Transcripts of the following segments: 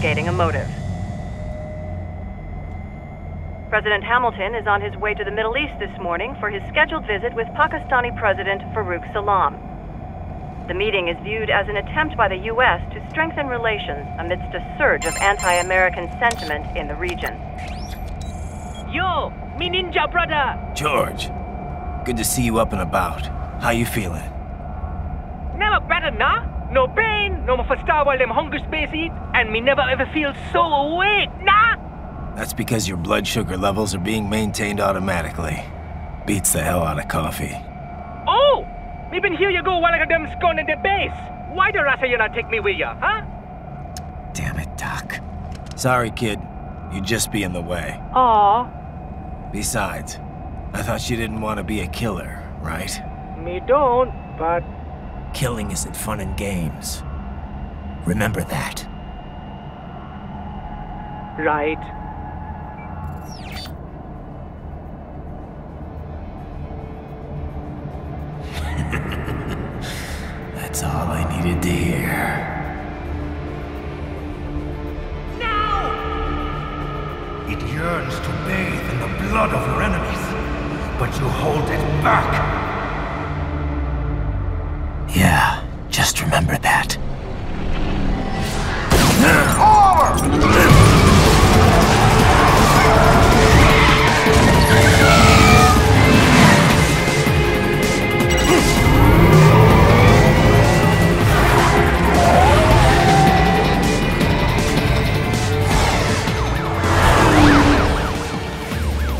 police are still investigating a motive. President Hamilton is on his way to the Middle East this morning for his scheduled visit with Pakistani President Farouk Salam. The meeting is viewed as an attempt by the U.S. to strengthen relations amidst a surge of anti-American sentiment in the region. Yo, me ninja brother! George, good to see you up and about. How you feeling? Never better, nah? No pain, no more for star while them hunger space eat, and me never ever feel so awake, nah? That's because your blood sugar levels are being maintained automatically. Beats the hell out of coffee. Oh! Me been here you go while I got them scone in the base. Why the rasa you not take me with ya, huh? Damn it, Doc. Sorry, kid. You'd just be in the way. Aw, Besides, I thought you didn't want to be a killer, right? me don't, but Killing isn't fun and games. Remember that. right. That's all I needed to hear. Now! It yearns to bathe in the blood of your enemies, but you hold it back. Yeah, just remember that.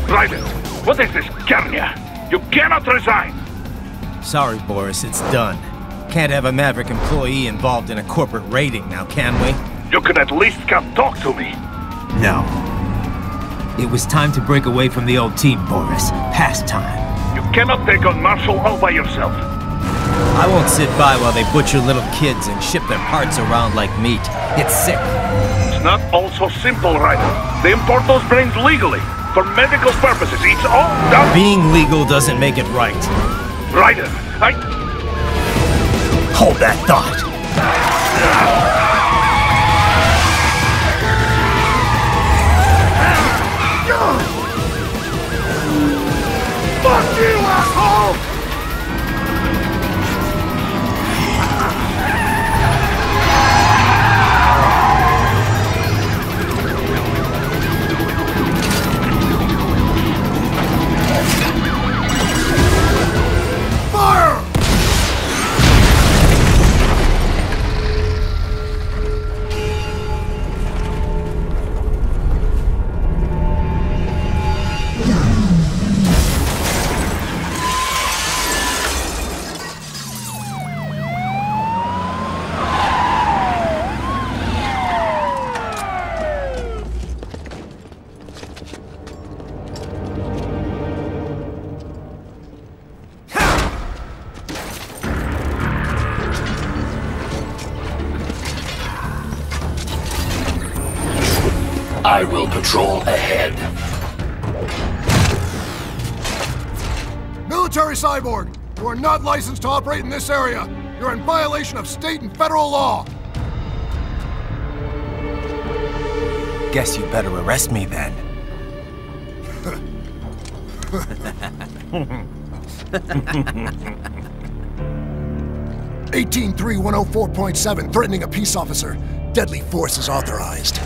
Raiden, what is this, Kernia? You cannot resign! Sorry, Boris, it's done. Can't have a Maverick employee involved in a corporate raiding now, can we? You could at least come talk to me. No. It was time to break away from the old team, Boris. Past time. You cannot take on Marshal all by yourself. I won't sit by while they butcher little kids and ship their parts around like meat. It's sick. It's not all so simple, Raiden. They import those brains legally, for medical purposes. It's all done. Being legal doesn't make it right. Raiden, I... Hold that thought. Fuck you, not licensed to operate in this area. You're in violation of state and federal law. Guess you better arrest me then. Eighteen three one zero four point seven, threatening a peace officer. Deadly force is authorized.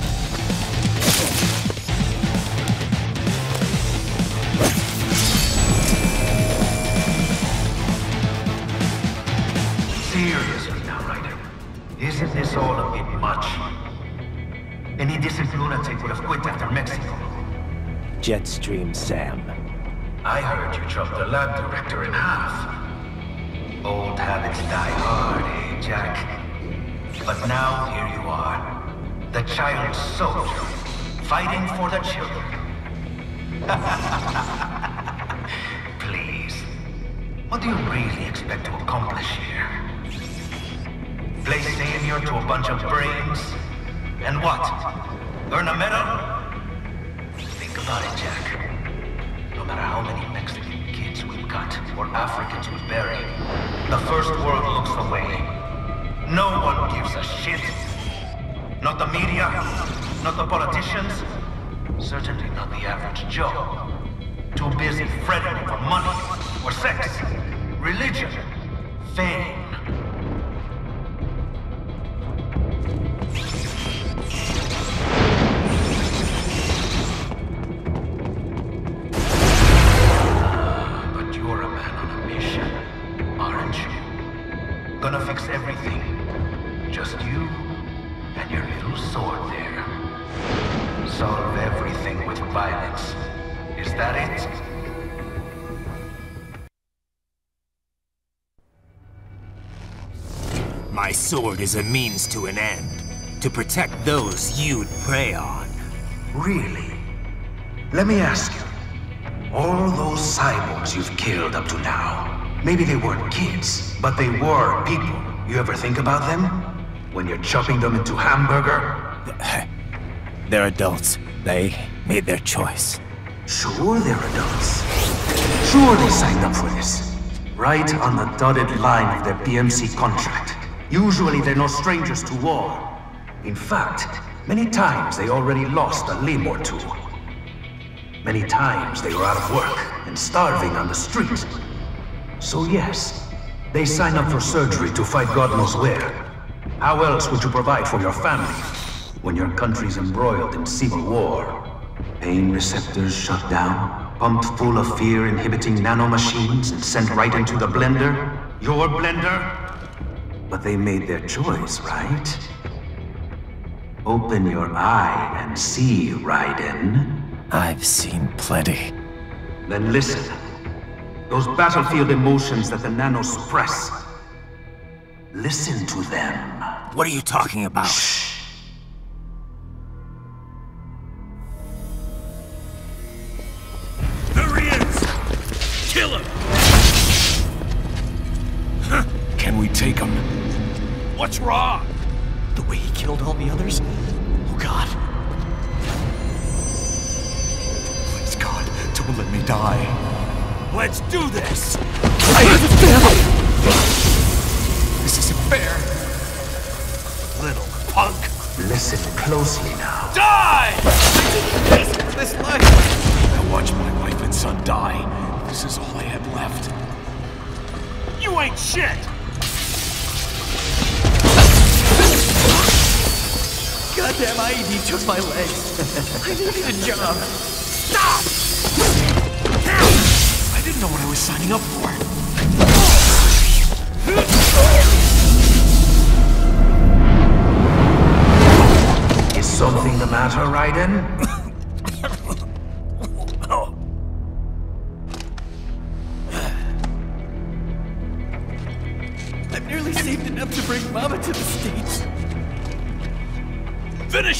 Jetstream Sam. I heard you chopped the lab director in half. Old habits die hard, eh, Jack? But now here you are. The child soldier, fighting for the children. Please. What do you really expect to accomplish here? Play savior to a bunch of brains? And what? Earn a medal? About it, Jack. No matter how many Mexican kids we've got, or Africans we've buried, the First World looks away. No one gives a shit. Not the media, not the politicians, certainly not the average Joe. Too busy fretting for money, or sex, religion, fame. Sword is a means to an end. To protect those you'd prey on. Really? Let me ask you. All those cyborgs you've killed up to now, maybe they weren't kids, but they were people. You ever think about them? When you're chopping them into hamburger? They're adults. They made their choice. Sure they're adults. Sure they signed up for this. Right on the dotted line of their PMC contract. Usually they're no strangers to war. In fact, many times they already lost a limb or two. Many times they were out of work and starving on the street. So yes, they sign up for surgery to fight God knows where. How else would you provide for your family when your country's embroiled in civil war? Pain receptors shut down, pumped full of fear-inhibiting nanomachines and sent right into the blender? Your blender? But they made their choice, right? Open your eye and see, Raiden. I've seen plenty. Then listen. Those battlefield emotions that the nanos suppress. Listen to them. What are you talking about? There What's wrong? The way he killed all the others? Oh god. Please God, don't let me die. Let's do this! I have a family! This isn't fair. Little punk! Listen closely now. Die! This life! I watched my wife and son die. This is all I had left. You ain't shit! Goddamn IED took my legs. I needed a job. Stop! I didn't know what I was signing up for. Is something the matter, Raiden?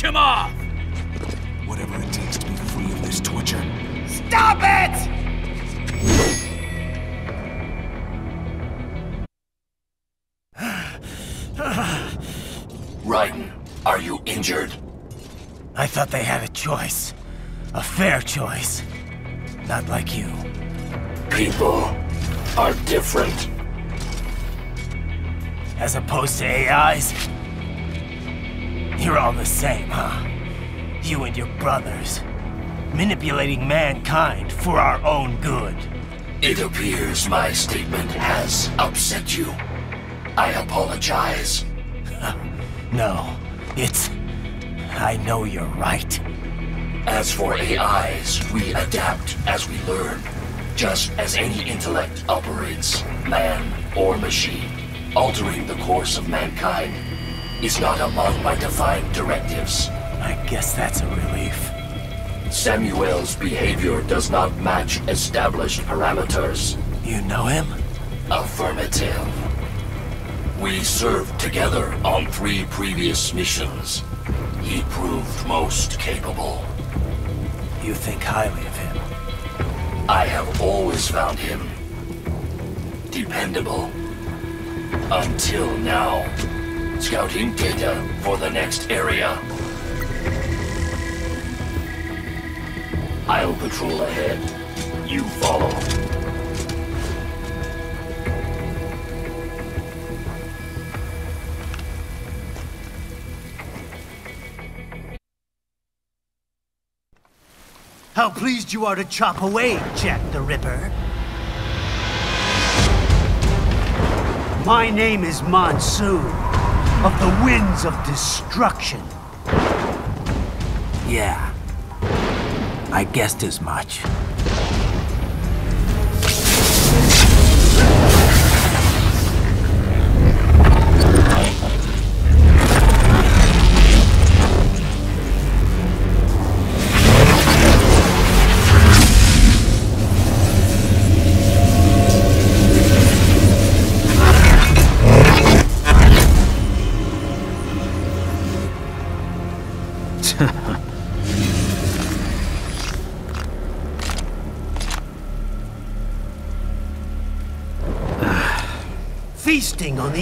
him off! Whatever it takes to be free of this torture. Stop it! Raiden, are you injured? I thought they had a choice. A fair choice. Not like you. People are different. As opposed to AIs? You're all the same, huh? You and your brothers. Manipulating mankind for our own good. It appears my statement has upset you. I apologize. No, it's... I know you're right. As for AIs, we adapt as we learn. Just as any intellect operates, man or machine. Altering the course of mankind is not among my divine directives. I guess that's a relief. Samuel's behavior does not match established parameters. You know him? Affirmative. We served together on three previous missions. He proved most capable. You think highly of him. I have always found him dependable. Until now. Scouting data for the next area. I'll patrol ahead. You follow. How pleased you are to chop away, Jack the Ripper. My name is Monsoon of the Winds of Destruction. Yeah. I guessed as much.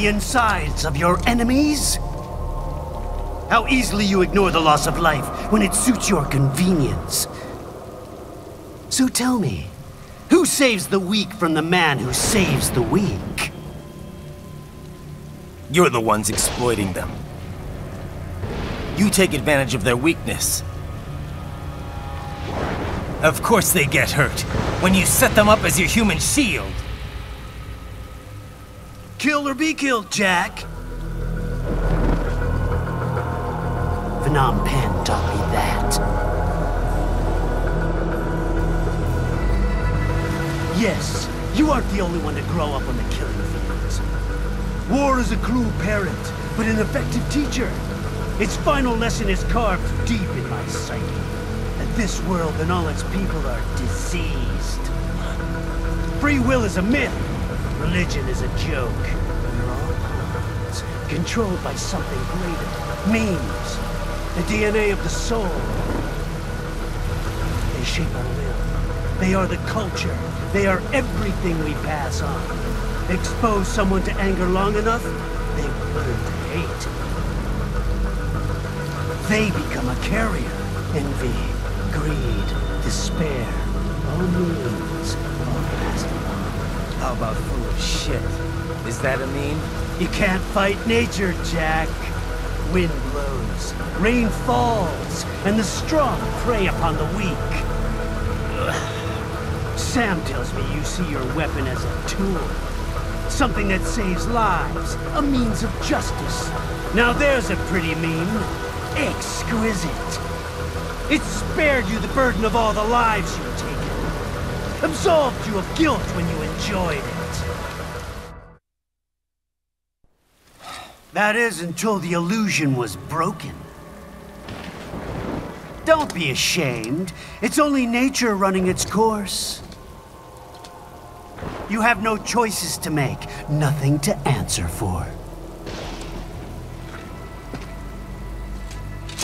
Insides of your enemies? How easily you ignore the loss of life when it suits your convenience. So tell me, who saves the weak from the man who saves the weak? You're the ones exploiting them. You take advantage of their weakness. Of course they get hurt, when you set them up as your human shield. Kill or be killed, Jack. Phnom Penh taught me that. Yes, you aren't the only one to grow up on the killing fields. War is a cruel parent, but an effective teacher. Its final lesson is carved deep in my psyche. That this world and all its people are diseased. Free will is a myth. Religion is a joke. We're all pawns, controlled by something greater. Memes. The DNA of the soul. They shape our will. They are the culture. They are everything we pass on. Expose someone to anger long enough, they learn to hate. They become a carrier. Envy, greed, despair. All memes, all along. How about of shit? Is that a meme? You can't fight nature, Jack. Wind blows, rain falls, and the strong prey upon the weak. Sam tells me you see your weapon as a tool. Something that saves lives, a means of justice. Now there's a pretty meme. Exquisite. It spared you the burden of all the lives you've taken. Absolved you of guilt when you enjoyed it. That is until the illusion was broken. Don't be ashamed. It's only nature running its course. You have no choices to make, nothing to answer for.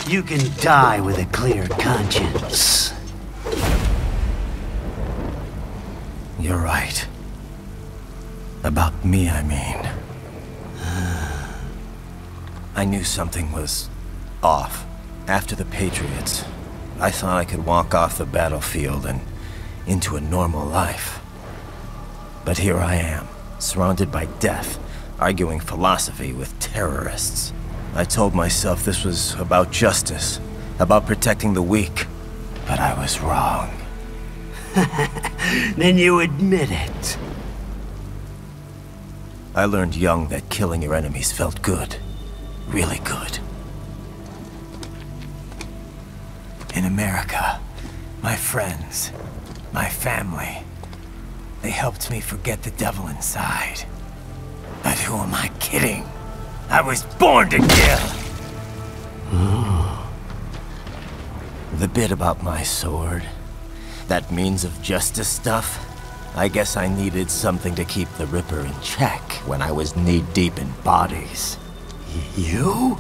You can die with a clear conscience. You're right. About me, I mean. I knew something was off. After the Patriots, I thought I could walk off the battlefield and into a normal life. But here I am, surrounded by death, arguing philosophy with terrorists. I told myself this was about justice, about protecting the weak. But I was wrong. then you admit it. I learned young that killing your enemies felt good. Really good. In America, my friends, my family, they helped me forget the devil inside. But who am I kidding? I was born to kill! the bit about my sword, that means of justice stuff, I guess I needed something to keep the Ripper in check when I was knee-deep in bodies. You?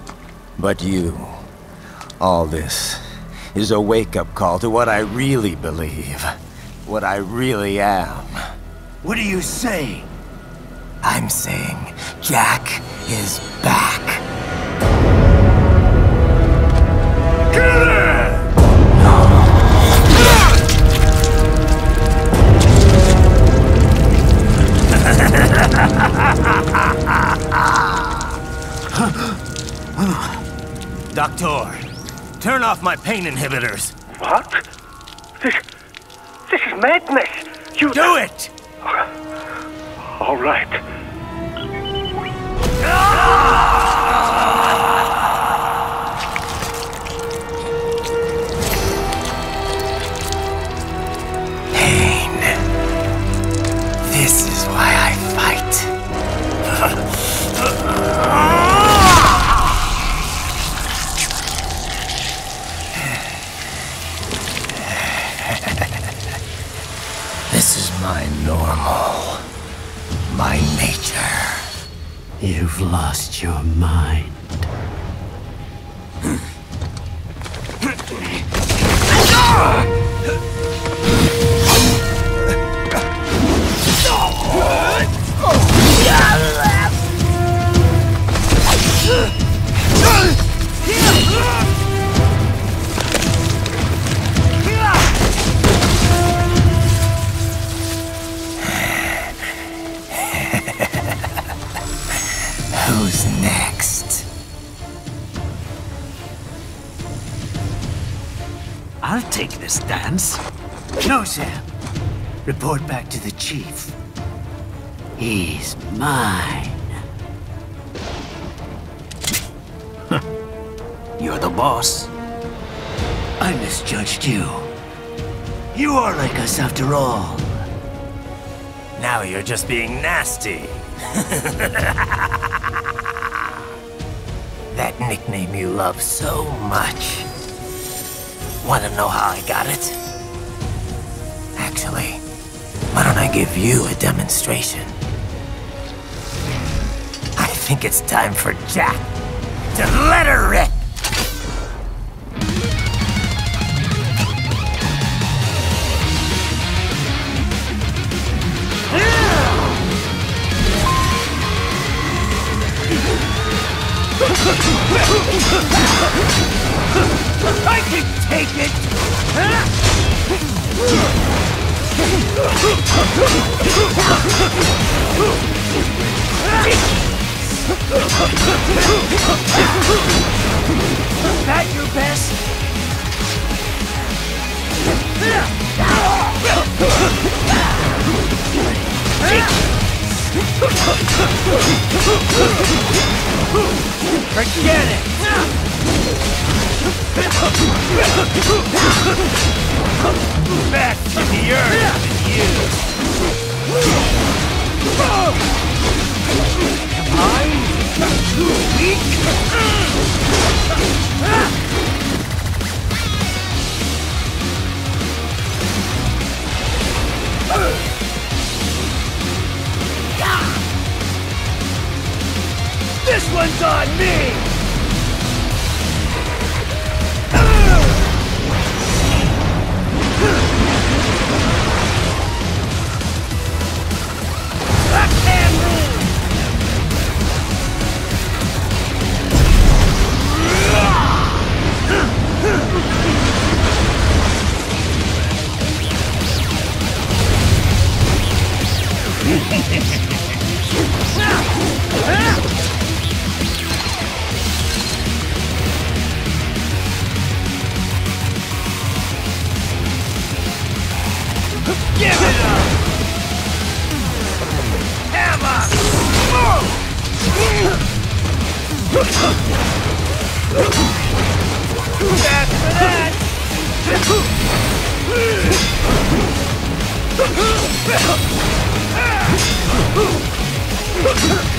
But you, all this, is a wake-up call to what I really believe. What I really am. What do you say? I'm saying Jack is back. Off my pain inhibitors. What? This, this is madness. You do it. All right. You've lost your mind. Who's chief. He's mine. You're the boss. I misjudged you. You are like us after all. Now you're just being nasty. that nickname you love so much. Want to know how I got it? Actually, give you a demonstration? I think it's time for Jack to let her rip. I can take it! That your best? Forget it! Back to the earth with you! Am I too weak? This one's on me! Ha ha ha!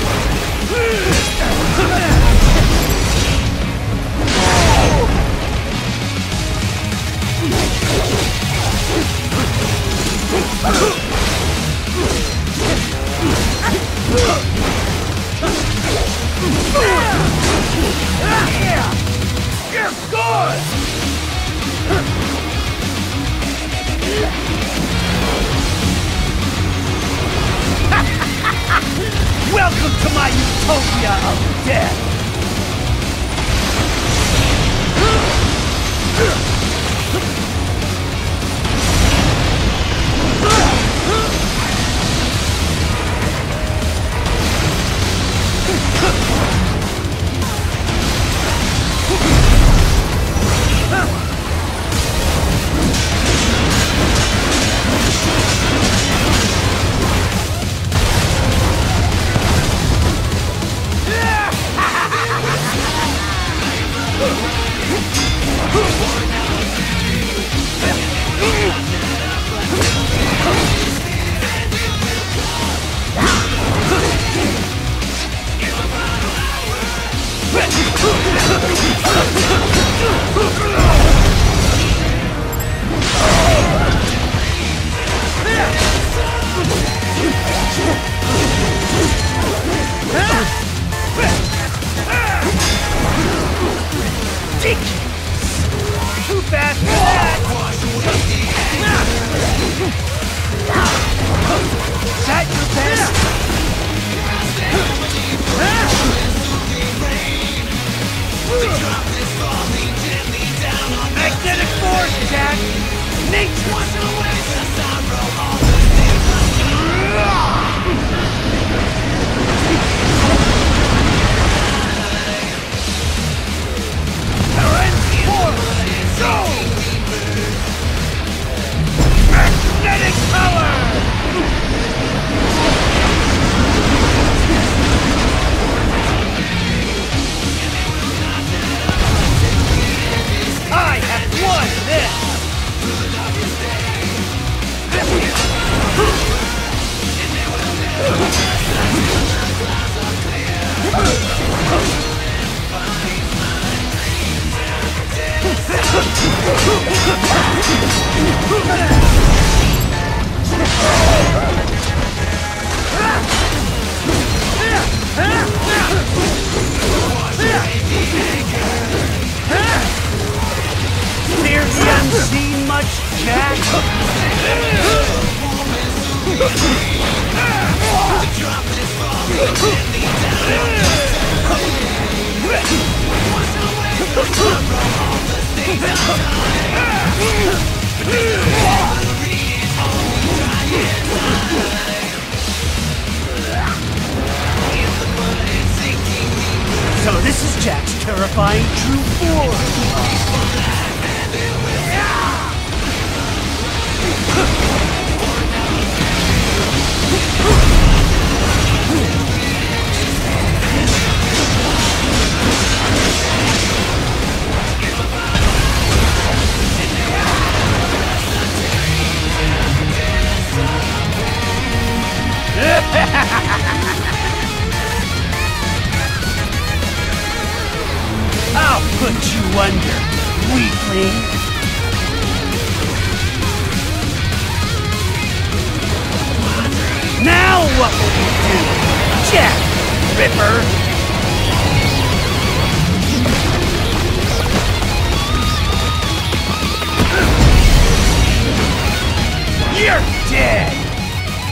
Fear the unseen much, Jack? So this is Jack's terrifying true form. What will you do, Jack Ripper? You're dead!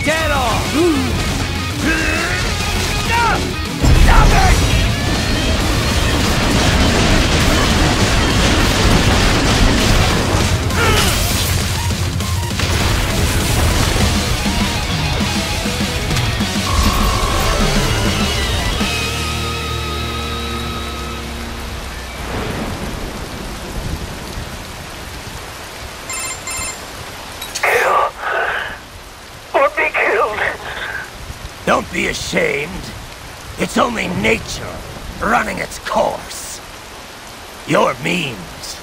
Dead! No! Stop it! Be ashamed. It's only nature running its course. Your means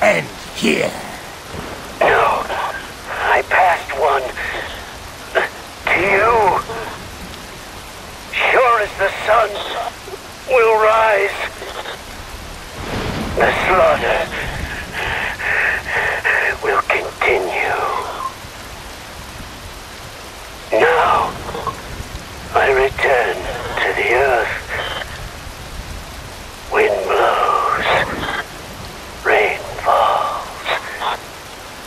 end here. No. I passed one. To you. Sure as the sun will rise. The slaughter will continue. Now, I return to the earth. Wind blows. Rain falls.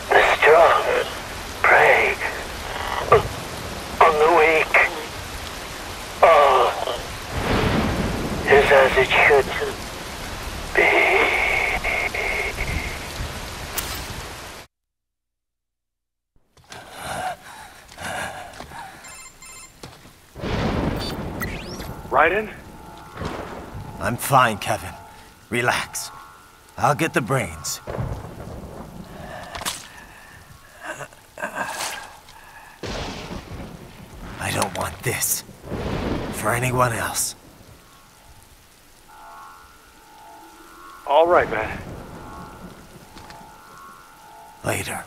The strong prey on the weak. All is as it should be. Raiden? I'm fine, Kevin. Relax. I'll get the brains. I don't want this. For anyone else. All right, man. Later.